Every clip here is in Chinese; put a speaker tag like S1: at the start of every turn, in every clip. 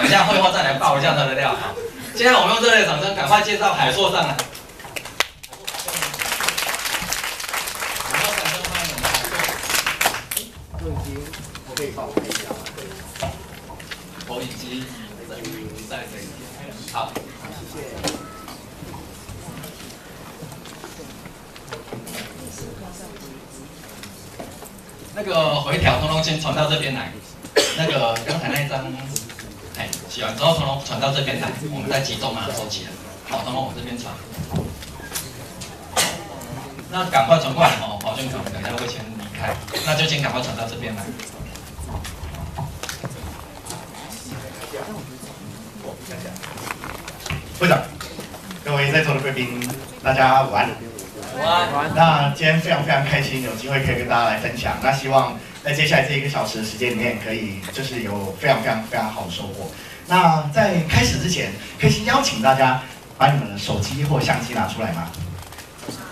S1: 等一下会后再来爆一下他的料。好，现在我们用热烈掌声，赶快介绍海硕上来。然后掌声欢迎我们海硕。
S2: 录影，我可以帮我拍一下吗？
S1: 投影机在这里。好，
S2: 谢谢。
S1: 那个回调通通先传到这边来。那个刚才那一张，洗完之后通通传到这边来，我们再集中把它收起来。好，通通往这边传。那赶快传过来哦，保证可能等一下会先离开，那就先赶快传到这边来。
S2: 会长，各位在座的贵宾，大家午安。
S1: 午安。
S2: 那今天非常非常开心，有机会可以跟大家来分享。那希望在接下来这一个小时的时间里面，可以就是有非常非常非常好的收获。那在开始之前，可以先邀请大家把你们的手机或相机拿出来吗？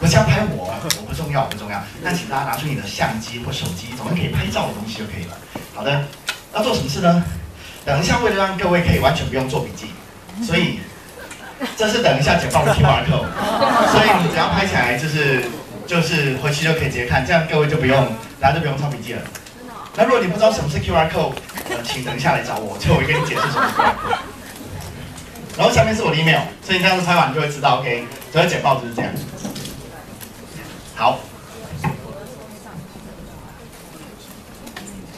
S2: 不是要拍我，我不重要，不重要。那请大家拿出你的相机或手机，总之可以拍照的东西就可以了。好的，要做什么事呢？等一下，为了让各位可以完全不用做笔记，所以这是等一下解放的 QR code，所以你只要拍起来就是就是回去就可以直接看，这样各位就不用大家就不用抄笔记了。那如果你不知道什么是 QR code，呃，请等一下来找我，就我跟你解释什么。然后下面是我的 email，所以你这样子拍完就会知道，OK，所以简报就是这样。好。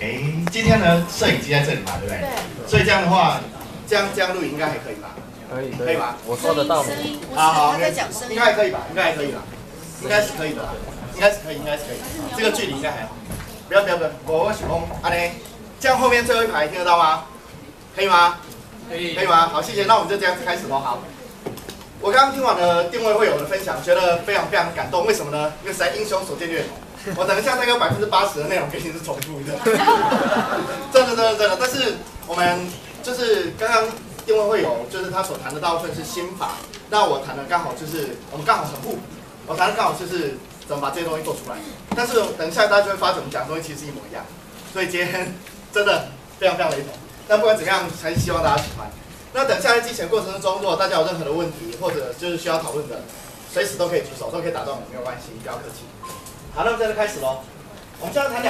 S2: 哎，今天呢，摄影机在这里嘛，对不对？
S3: 对。
S2: 所以这样的话，这样这样录影应该还可以吧？
S4: 可以
S2: 可以吧？
S4: 我说得到。
S3: 声音，不是
S2: 好好
S3: 他在讲声音
S2: 应该。还可以吧？应该还可以吧？应该是可以的，应该是可以，应该是可以。这个距离应该还好。不要不要不要，我我许峰，阿雷，这样后面最后一排听得到吗？可以吗？
S1: 可以
S2: 可以吗？好，谢谢。那我们就这样子开始喽。好。我刚刚听完了定位会友的分享，觉得非常非常感动。为什么呢？因为实在英雄所见略同。我等一下大概有百分之八十的内容跟你是重复的，真的真的真的。但是我们就是刚刚定位会友，就是他所谈的大部分是心法，那我谈的刚好就是我们刚好很互补，我谈的刚好就是怎么把这些东西做出来。但是等一下大家就会发现我们讲的东西其实一模一样，所以今天真的非常非常雷同。但不管怎样，还是希望大家喜欢。那等下在记前过程中，如果大家有任何的问题或者就是需要讨论的，随时都可以举手，都可以打断我，没有关系，不要客气。好，那我们现在开始喽。我们现在谈两。